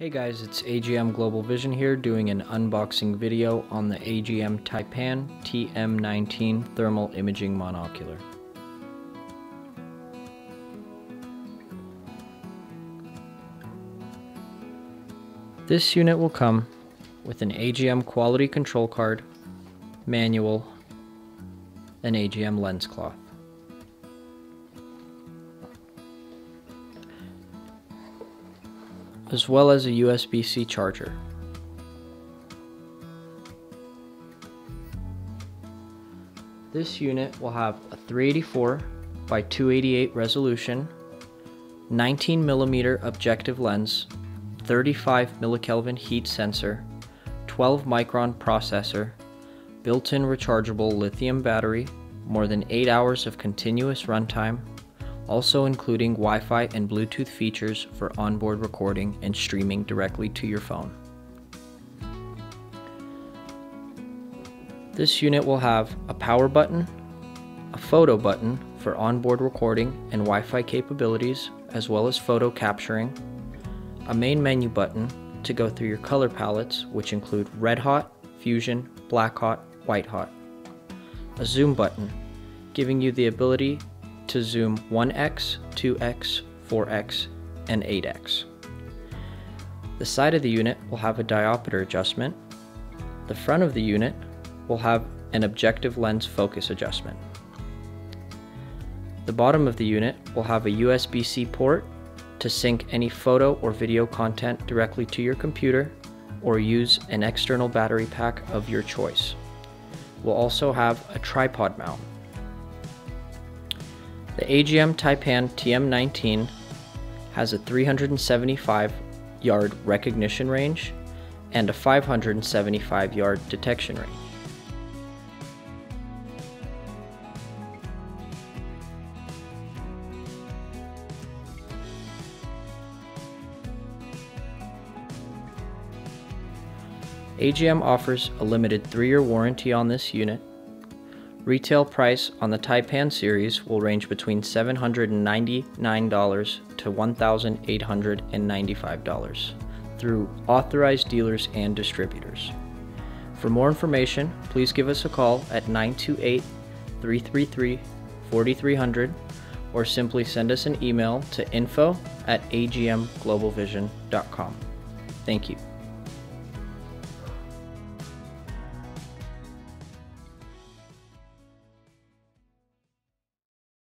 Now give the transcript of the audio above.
Hey guys, it's AGM Global Vision here doing an unboxing video on the AGM Taipan TM19 Thermal Imaging Monocular. This unit will come with an AGM quality control card, manual, and AGM lens cloth. As well as a USB-C charger. This unit will have a 384 by 288 resolution, 19 millimeter objective lens, 35 millikelvin heat sensor, 12 micron processor, built-in rechargeable lithium battery, more than 8 hours of continuous runtime, also including Wi-Fi and Bluetooth features for onboard recording and streaming directly to your phone. This unit will have a power button, a photo button for onboard recording and Wi-Fi capabilities, as well as photo capturing, a main menu button to go through your color palettes, which include red hot, fusion, black hot, white hot, a zoom button, giving you the ability to zoom 1x, 2x, 4x, and 8x. The side of the unit will have a diopter adjustment. The front of the unit will have an objective lens focus adjustment. The bottom of the unit will have a USB-C port to sync any photo or video content directly to your computer or use an external battery pack of your choice. We'll also have a tripod mount the AGM Taipan TM19 has a 375 yard recognition range and a 575 yard detection range. AGM offers a limited 3-year warranty on this unit Retail price on the Taipan series will range between $799 to $1,895 through authorized dealers and distributors. For more information, please give us a call at 928 333 4300 or simply send us an email to info at agmglobalvision.com. Thank you.